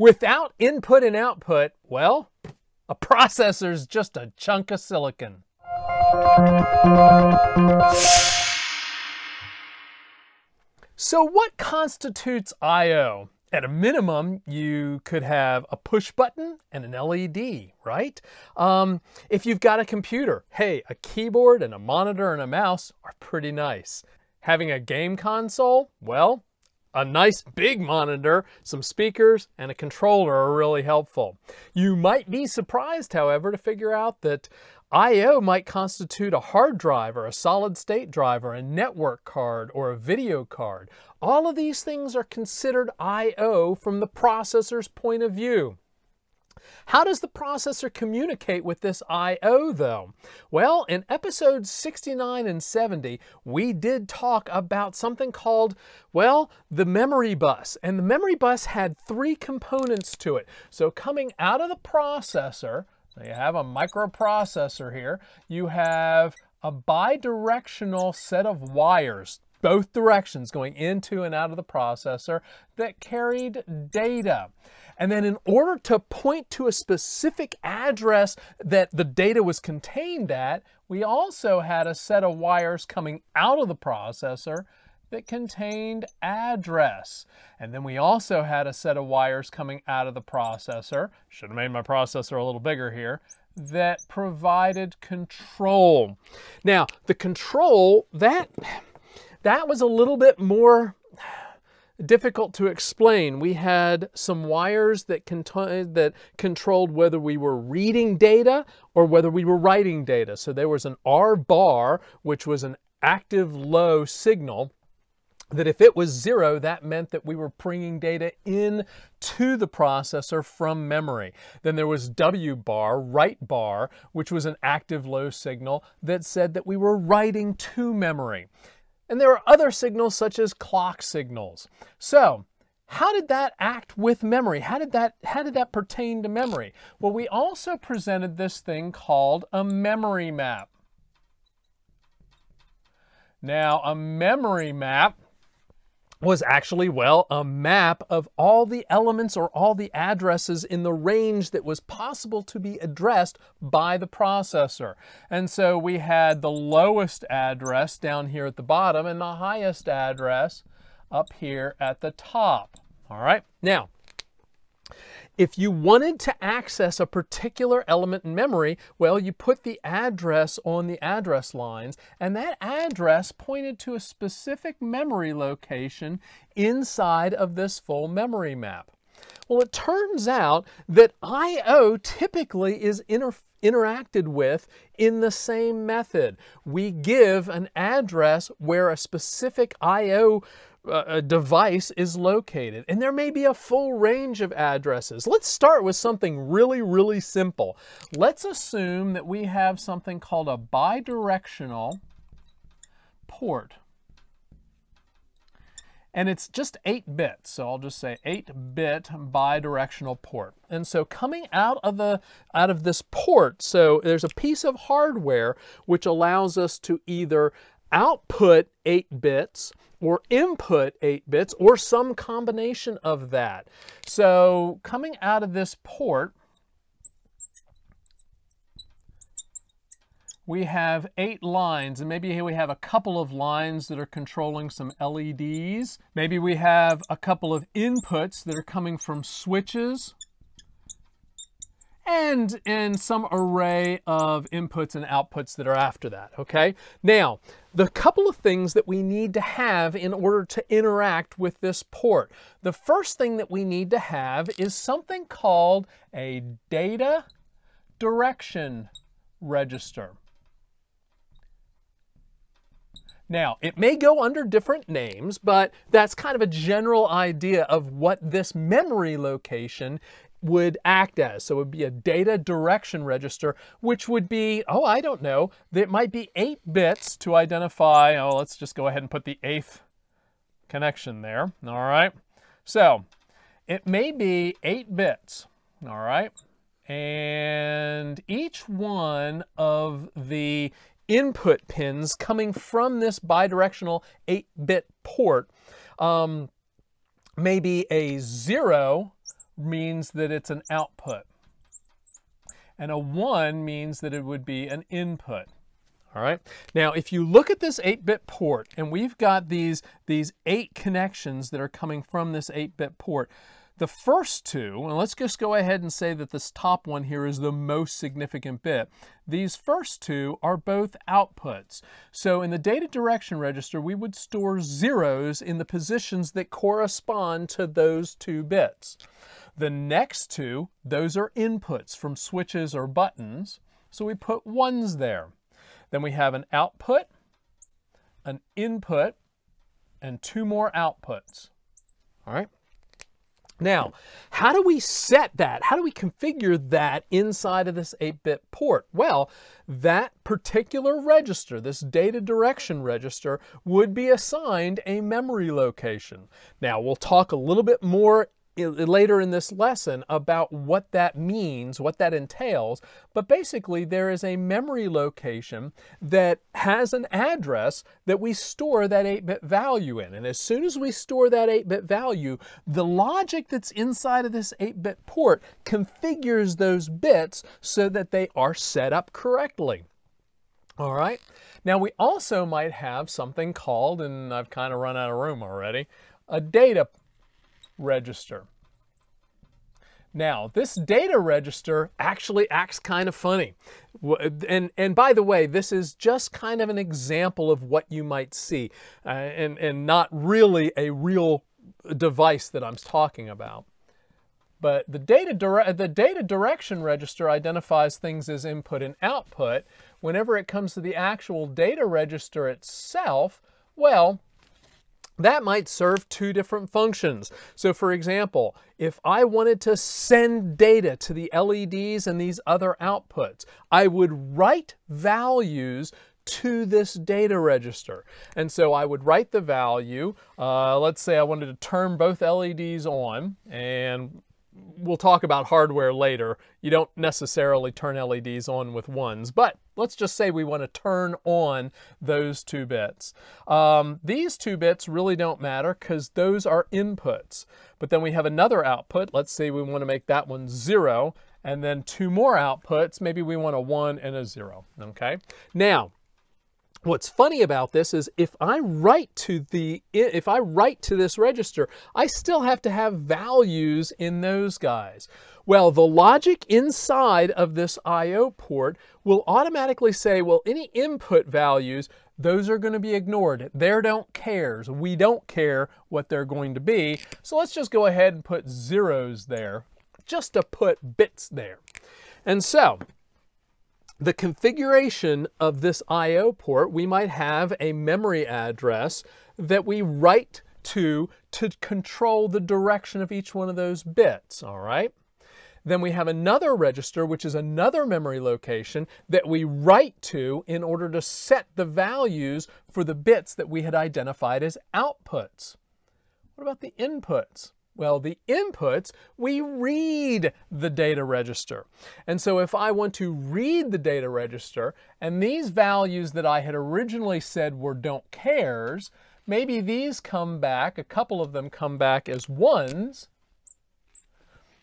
Without input and output, well, a processor's just a chunk of silicon. So what constitutes I.O.? At a minimum, you could have a push button and an LED, right? Um, if you've got a computer, hey, a keyboard and a monitor and a mouse are pretty nice. Having a game console, well, a nice big monitor, some speakers, and a controller are really helpful. You might be surprised, however, to figure out that I.O. might constitute a hard drive or a solid state drive or a network card or a video card. All of these things are considered I.O. from the processor's point of view. How does the processor communicate with this I.O. though? Well, in episodes 69 and 70, we did talk about something called, well, the memory bus. And the memory bus had three components to it. So coming out of the processor, so you have a microprocessor here. You have a bidirectional set of wires, both directions going into and out of the processor that carried data. And then in order to point to a specific address that the data was contained at, we also had a set of wires coming out of the processor that contained address. And then we also had a set of wires coming out of the processor, should have made my processor a little bigger here, that provided control. Now, the control, that, that was a little bit more difficult to explain. We had some wires that, that controlled whether we were reading data or whether we were writing data. So there was an R bar, which was an active low signal, that if it was zero, that meant that we were bringing data in to the processor from memory. Then there was W bar, write bar, which was an active low signal that said that we were writing to memory. And there are other signals such as clock signals. So how did that act with memory? How did that, how did that pertain to memory? Well, we also presented this thing called a memory map. Now, a memory map was actually, well, a map of all the elements or all the addresses in the range that was possible to be addressed by the processor. And so we had the lowest address down here at the bottom and the highest address up here at the top. All right, now, if you wanted to access a particular element in memory, well, you put the address on the address lines, and that address pointed to a specific memory location inside of this full memory map. Well, it turns out that I.O. typically is inter interacted with in the same method. We give an address where a specific I.O uh, device is located. And there may be a full range of addresses. Let's start with something really, really simple. Let's assume that we have something called a bidirectional port. And it's just 8 bits, so I'll just say 8-bit bidirectional port. And so coming out of the out of this port, so there's a piece of hardware which allows us to either output 8 bits or input 8 bits or some combination of that. So coming out of this port, we have eight lines, and maybe we have a couple of lines that are controlling some LEDs. Maybe we have a couple of inputs that are coming from switches and in some array of inputs and outputs that are after that, okay? Now, the couple of things that we need to have in order to interact with this port. The first thing that we need to have is something called a data direction register. Now, it may go under different names, but that's kind of a general idea of what this memory location would act as. So it would be a data direction register, which would be, oh, I don't know, it might be eight bits to identify, oh, let's just go ahead and put the eighth connection there, all right? So it may be eight bits, all right? And each one of the input pins coming from this bidirectional 8-bit port um, may be a 0 means that it's an output. And a 1 means that it would be an input. All right. Now, if you look at this 8-bit port, and we've got these, these eight connections that are coming from this 8-bit port, the first two, and let's just go ahead and say that this top one here is the most significant bit. These first two are both outputs. So in the data direction register, we would store zeros in the positions that correspond to those two bits. The next two, those are inputs from switches or buttons, so we put ones there. Then we have an output, an input, and two more outputs. All right. Now, how do we set that? How do we configure that inside of this 8-bit port? Well, that particular register, this data direction register, would be assigned a memory location. Now, we'll talk a little bit more later in this lesson about what that means, what that entails, but basically there is a memory location that has an address that we store that 8-bit value in. And as soon as we store that 8-bit value, the logic that's inside of this 8-bit port configures those bits so that they are set up correctly. All right. Now we also might have something called, and I've kind of run out of room already, a data register. Now, this data register actually acts kind of funny. And, and by the way, this is just kind of an example of what you might see uh, and, and not really a real device that I'm talking about. But the data, the data direction register identifies things as input and output. Whenever it comes to the actual data register itself, well, that might serve two different functions. So for example, if I wanted to send data to the LEDs and these other outputs, I would write values to this data register. And so I would write the value. Uh, let's say I wanted to turn both LEDs on and we'll talk about hardware later. You don't necessarily turn LEDs on with ones, but let's just say we want to turn on those two bits. Um, these two bits really don't matter because those are inputs. But then we have another output. Let's say we want to make that one zero, and then two more outputs. Maybe we want a one and a zero, okay? Now, What's funny about this is if I write to the if I write to this register, I still have to have values in those guys. Well, the logic inside of this IO port will automatically say, well, any input values, those are going to be ignored. There don't cares. We don't care what they're going to be. So let's just go ahead and put zeros there, just to put bits there. And so the configuration of this I.O. port, we might have a memory address that we write to to control the direction of each one of those bits, all right? Then we have another register, which is another memory location that we write to in order to set the values for the bits that we had identified as outputs. What about the inputs? Well, the inputs, we read the data register. And so if I want to read the data register, and these values that I had originally said were don't cares, maybe these come back, a couple of them come back as ones,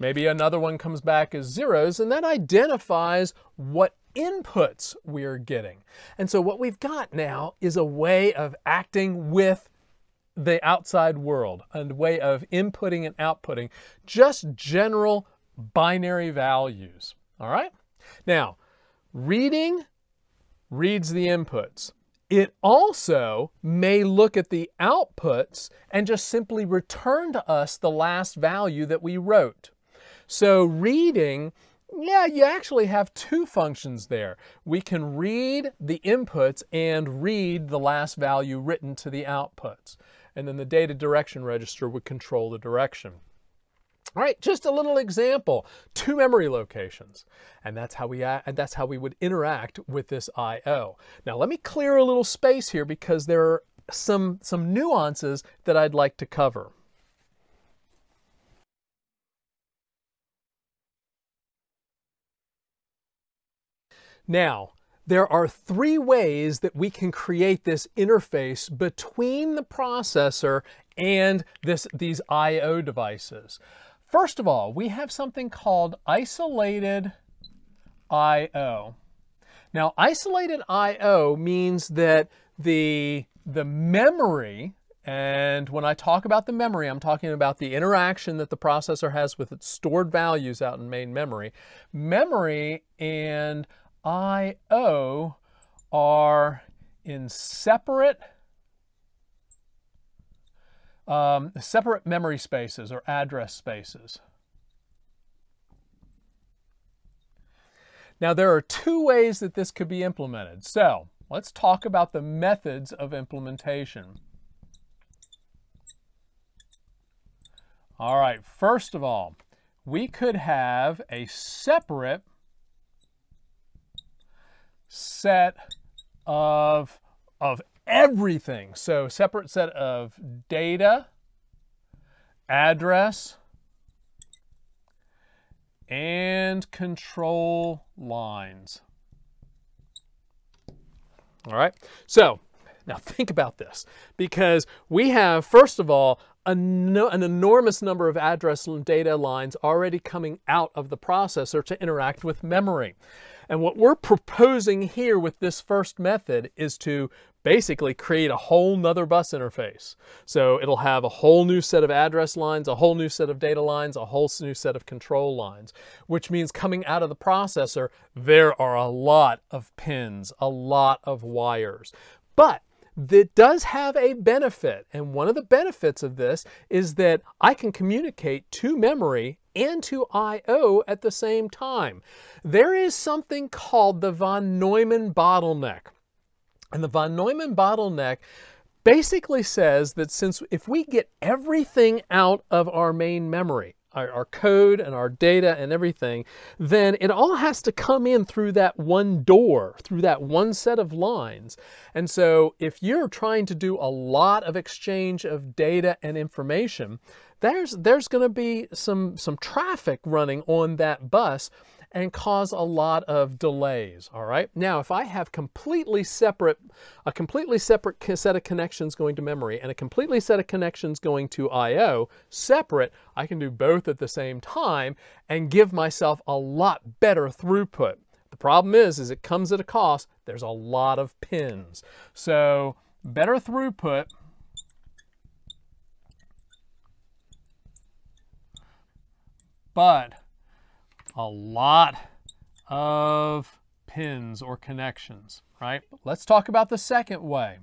maybe another one comes back as zeros, and that identifies what inputs we're getting. And so what we've got now is a way of acting with the outside world, a way of inputting and outputting just general binary values. All right? Now, reading reads the inputs. It also may look at the outputs and just simply return to us the last value that we wrote. So reading, yeah, you actually have two functions there. We can read the inputs and read the last value written to the outputs and then the data direction register would control the direction. All right, just a little example, two memory locations. And that's how we and that's how we would interact with this IO. Now let me clear a little space here because there are some some nuances that I'd like to cover. Now, there are three ways that we can create this interface between the processor and this, these I.O. devices. First of all, we have something called isolated I.O. Now, isolated I.O. means that the, the memory, and when I talk about the memory, I'm talking about the interaction that the processor has with its stored values out in main memory. Memory and I.O. are in separate um, separate memory spaces or address spaces. Now there are two ways that this could be implemented. So let's talk about the methods of implementation. All right, first of all, we could have a separate set of, of everything. So separate set of data, address, and control lines. All right, so now think about this because we have, first of all, an enormous number of address and data lines already coming out of the processor to interact with memory. And what we're proposing here with this first method is to basically create a whole nother bus interface. So it'll have a whole new set of address lines, a whole new set of data lines, a whole new set of control lines, which means coming out of the processor, there are a lot of pins, a lot of wires. But that does have a benefit. And one of the benefits of this is that I can communicate to memory and to I.O. at the same time. There is something called the von Neumann bottleneck. And the von Neumann bottleneck basically says that since if we get everything out of our main memory, our, our, code and our data and everything, then it all has to come in through that one door, through that one set of lines. And so if you're trying to do a lot of exchange of data and information, there's, there's going to be some, some traffic running on that bus and cause a lot of delays, all right? Now, if I have completely separate, a completely separate set of connections going to memory and a completely set of connections going to I.O., separate, I can do both at the same time and give myself a lot better throughput. The problem is, is it comes at a cost. There's a lot of pins. So better throughput, but a lot of pins or connections, right? Let's talk about the second way.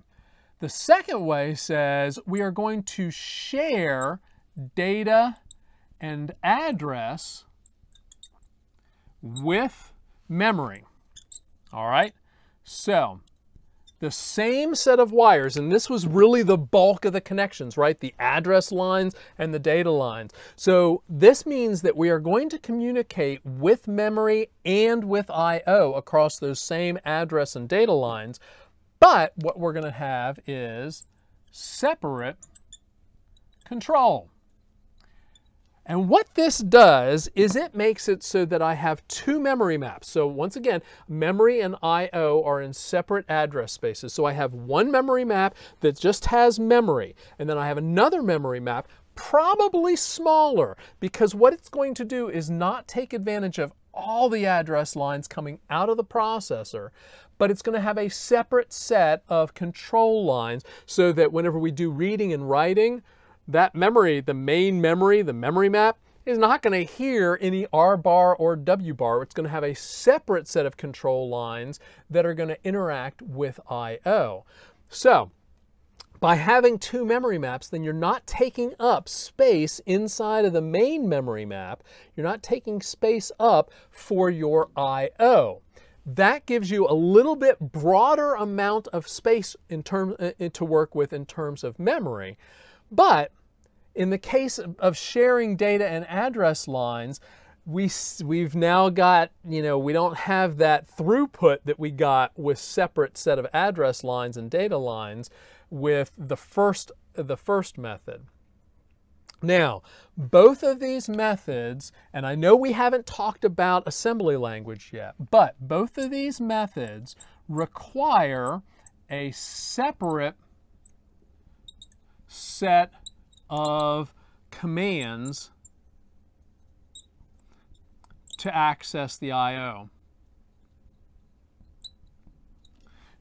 The second way says we are going to share data and address with memory. All right, so the same set of wires, and this was really the bulk of the connections, right? The address lines and the data lines. So this means that we are going to communicate with memory and with I.O. across those same address and data lines. But what we're going to have is separate control. And what this does is it makes it so that I have two memory maps. So once again, memory and I.O. are in separate address spaces. So I have one memory map that just has memory, and then I have another memory map probably smaller because what it's going to do is not take advantage of all the address lines coming out of the processor, but it's going to have a separate set of control lines so that whenever we do reading and writing, that memory, the main memory, the memory map, is not going to hear any R bar or W bar. It's going to have a separate set of control lines that are going to interact with I.O. So, by having two memory maps, then you're not taking up space inside of the main memory map. You're not taking space up for your I.O. That gives you a little bit broader amount of space in term, uh, to work with in terms of memory. But in the case of sharing data and address lines, we, we've now got, you know, we don't have that throughput that we got with separate set of address lines and data lines with the first, the first method. Now, both of these methods, and I know we haven't talked about assembly language yet, but both of these methods require a separate set of commands to access the I.O.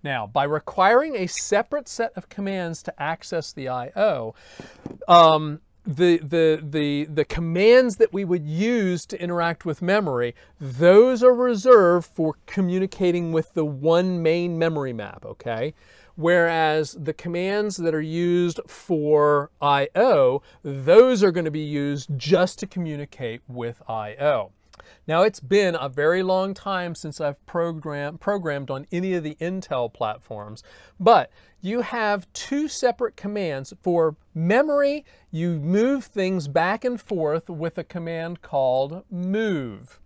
Now, by requiring a separate set of commands to access the I.O., um, the, the, the, the commands that we would use to interact with memory, those are reserved for communicating with the one main memory map, okay? Whereas the commands that are used for I.O., those are going to be used just to communicate with I.O. Now it's been a very long time since I've program, programmed on any of the Intel platforms, but you have two separate commands. For memory, you move things back and forth with a command called move.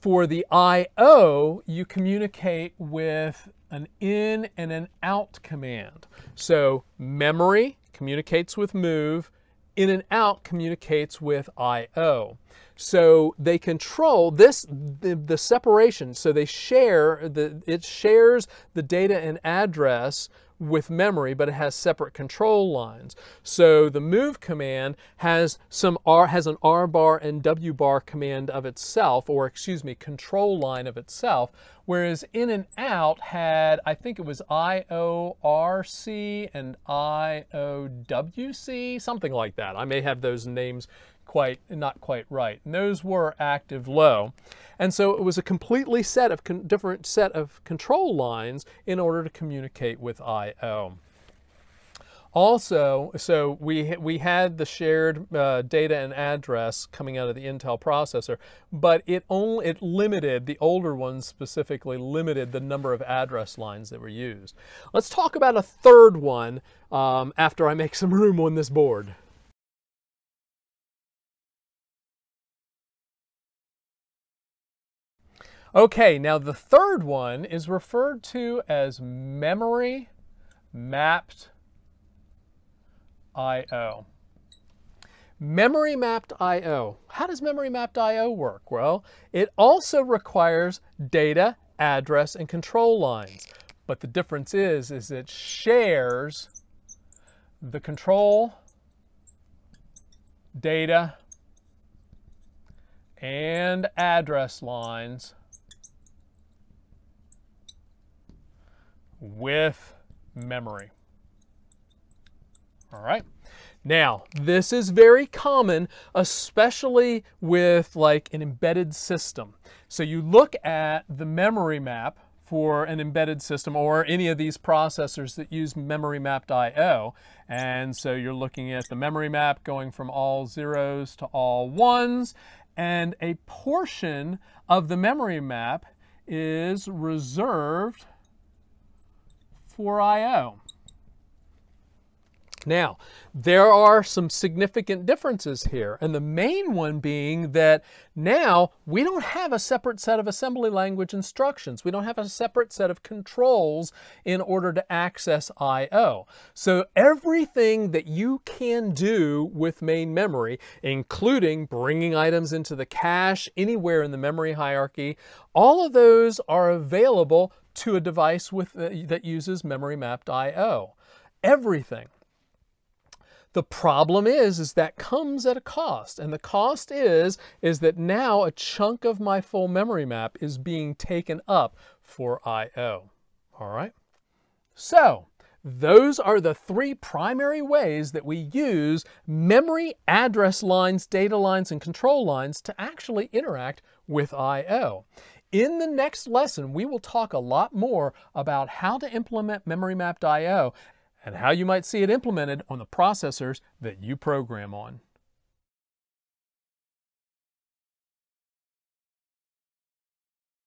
For the I.O., you communicate with an in and an out command. So memory communicates with move, in and out communicates with I.O. So they control this, the, the, separation. So they share, the, it shares the data and address with memory, but it has separate control lines. So the move command has some R has an R bar and W bar command of itself, or excuse me, control line of itself, whereas in and out had, I think it was IORC and IOWC, something like that. I may have those names quite not quite right. And those were active low. And so it was a completely set of different set of control lines in order to communicate with I.O. Also, so we, we had the shared uh, data and address coming out of the Intel processor, but it only it limited, the older ones specifically limited the number of address lines that were used. Let's talk about a third one um, after I make some room on this board. Okay, now the third one is referred to as memory mapped I.O. Memory mapped I.O. How does memory mapped I.O. work? Well, it also requires data, address, and control lines. But the difference is, is it shares the control, data, and address lines with memory. All right. Now, this is very common, especially with like an embedded system. So you look at the memory map for an embedded system or any of these processors that use memory mapped I.O. And so you're looking at the memory map going from all zeros to all ones, and a portion of the memory map is reserved for I.O. Now, there are some significant differences here, and the main one being that now we don't have a separate set of assembly language instructions. We don't have a separate set of controls in order to access I.O. So everything that you can do with main memory, including bringing items into the cache anywhere in the memory hierarchy, all of those are available to a device with, uh, that uses memory mapped I.O. Everything. The problem is, is that comes at a cost. And the cost is, is that now a chunk of my full memory map is being taken up for I.O. All right? So, those are the three primary ways that we use memory address lines, data lines, and control lines to actually interact with I.O. In the next lesson, we will talk a lot more about how to implement memory mapped I.O. and how you might see it implemented on the processors that you program on.